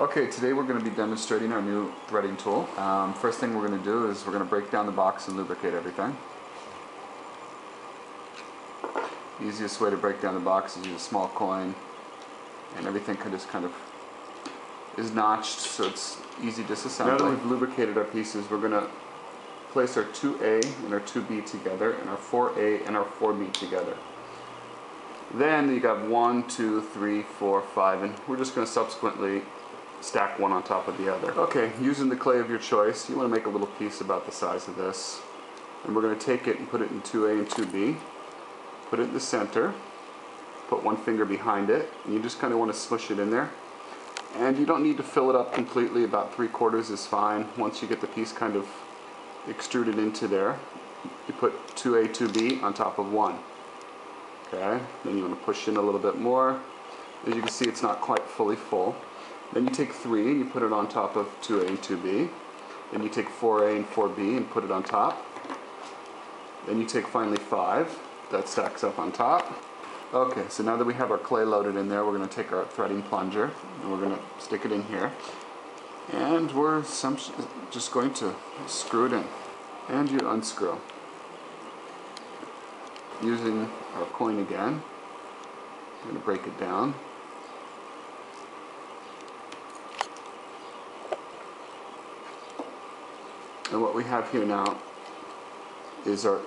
Okay, today we're going to be demonstrating our new threading tool. Um, first thing we're going to do is we're going to break down the box and lubricate everything. Easiest way to break down the box is use a small coin and everything can just kind of is notched so it's easy disassembly. Now that we've lubricated our pieces, we're going to place our 2A and our 2B together and our 4A and our 4B together. Then you got one, two, three, four, five, and we're just going to subsequently stack one on top of the other. Okay, using the clay of your choice, you want to make a little piece about the size of this. And we're going to take it and put it in 2A and 2B. Put it in the center. Put one finger behind it. And you just kind of want to smush it in there. And you don't need to fill it up completely, about three quarters is fine. Once you get the piece kind of extruded into there, you put 2A, 2B on top of one. Okay, then you want to push in a little bit more. As you can see, it's not quite fully full. Then you take 3 and you put it on top of 2A and 2B. Then you take 4A and 4B and put it on top. Then you take finally 5. That stacks up on top. Okay, so now that we have our clay loaded in there, we're going to take our threading plunger and we're going to stick it in here. And we're just going to screw it in. And you unscrew. Using our coin again, I'm going to break it down. And what we have here now is our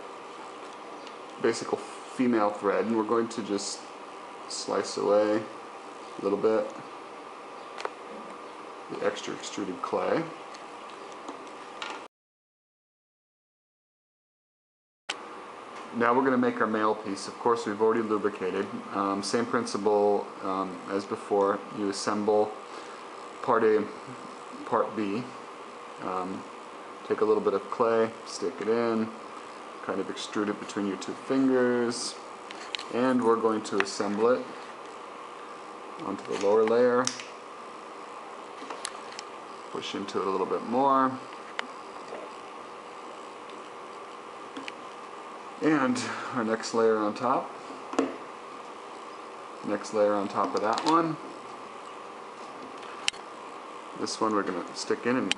basic female thread and we're going to just slice away a little bit the extra extruded clay. Now we're going to make our male piece. Of course we've already lubricated. Um, same principle um, as before. You assemble part A part B. Um, Take a little bit of clay, stick it in, kind of extrude it between your two fingers, and we're going to assemble it onto the lower layer. Push into it a little bit more. And our next layer on top. Next layer on top of that one. This one we're going to stick in and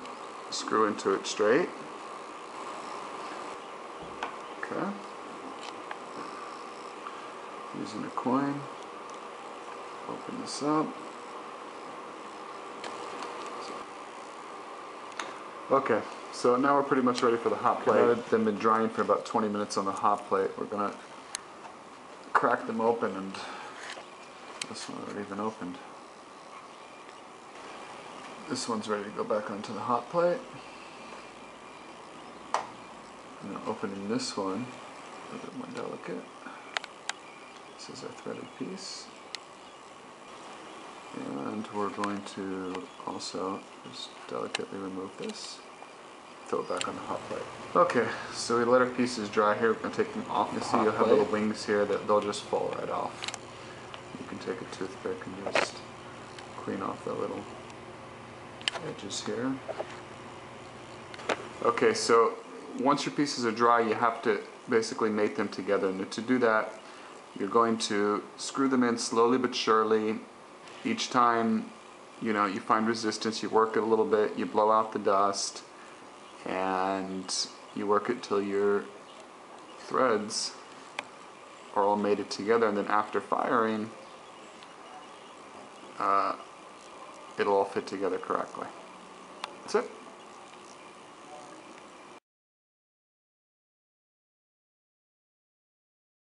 screw into it straight. Okay. Using a coin. Open this up. Okay, so now we're pretty much ready for the hot plate. They've been drying for about 20 minutes on the hot plate, we're gonna crack them open and this one already been opened. This one's ready to go back onto the hot plate. Now opening this one, a little bit more delicate. This is our threaded piece. And we're going to also just delicately remove this, throw it back on the hot plate. Okay, so we let our pieces dry here. We're going to take them off. You see you'll have little wings here that they'll just fall right off. You can take a toothpick and just clean off the little edges here. Okay, so once your pieces are dry, you have to basically mate them together. And to do that, you're going to screw them in slowly but surely. Each time, you know, you find resistance, you work it a little bit, you blow out the dust, and you work it till your threads are all mated together. And then after firing, uh, it'll all fit together correctly. That's it.